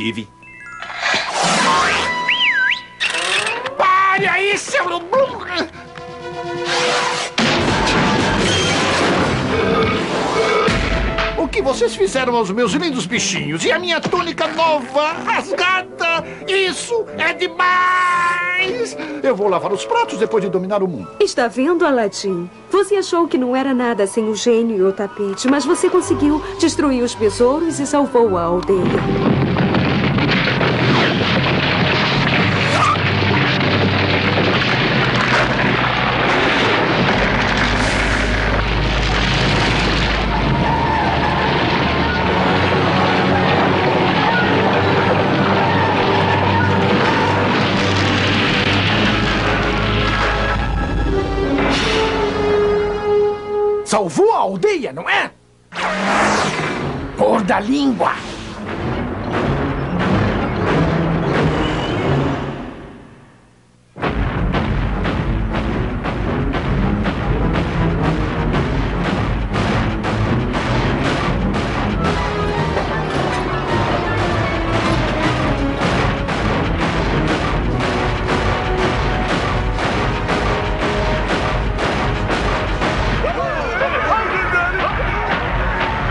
Steve. Pare aí, seu... O que vocês fizeram aos meus lindos bichinhos? E a minha túnica nova, rasgada? Isso é demais! Eu vou lavar os pratos depois de dominar o mundo. Está vendo, Aladdin? Você achou que não era nada sem o gênio e o tapete, mas você conseguiu destruir os besouros e salvou a aldeia. Salvou a aldeia, não é? Cor da língua!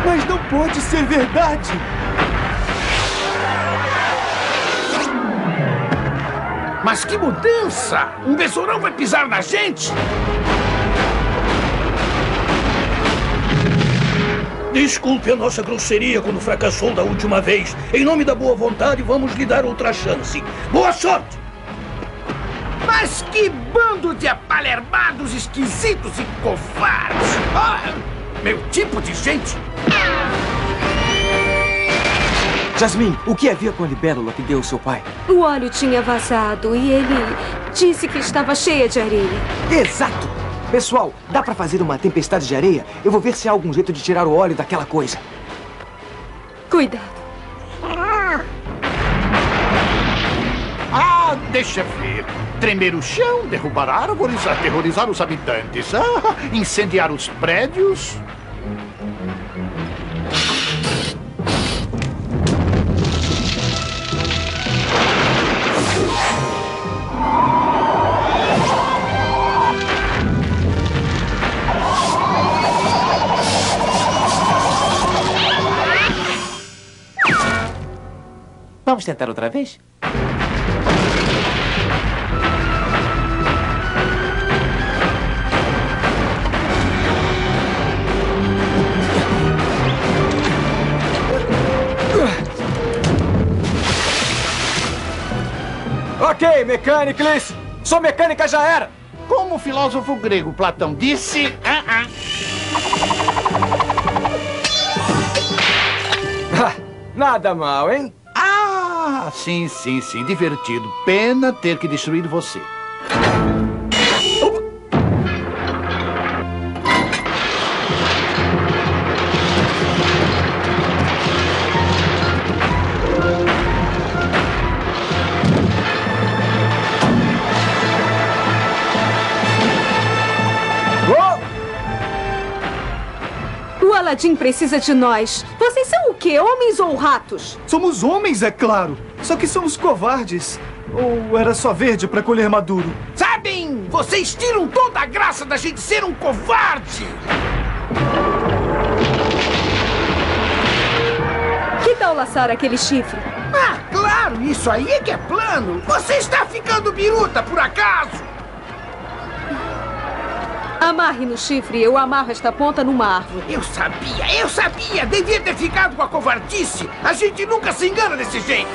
Mas não pode ser verdade! Mas que mudança! Um besourão vai pisar na gente? Desculpe a nossa grosseria quando fracassou da última vez. Em nome da boa vontade, vamos lhe dar outra chance. Boa sorte! Mas que bando de apalermados esquisitos e covardes! Ah, meu tipo de gente! Jasmine, o que havia com a libélula que deu ao seu pai? O óleo tinha vazado e ele disse que estava cheia de areia. Exato! Pessoal, dá pra fazer uma tempestade de areia? Eu vou ver se há algum jeito de tirar o óleo daquela coisa. Cuidado. Ah, deixa ver. Tremer o chão, derrubar árvores, aterrorizar os habitantes, ah, incendiar os prédios. Vamos tentar outra vez? Ok, Mechanics! Sua mecânica já era! Como o filósofo grego Platão disse. ah, ah. Ah, Nada mal, hein? Ah, sim, sim, sim. Divertido. Pena ter que destruir você. O Aladdin precisa de nós. Quê? Homens ou ratos? Somos homens, é claro. Só que somos covardes. Ou era só verde para colher maduro? Sabem, vocês tiram toda a graça da gente ser um covarde. Que tal laçar aquele chifre? Ah, claro, isso aí é que é plano. Você está ficando biruta, por acaso? Amarre no chifre, eu amarro esta ponta numa árvore. Eu sabia, eu sabia. Devia ter ficado com a covardice. A gente nunca se engana desse jeito.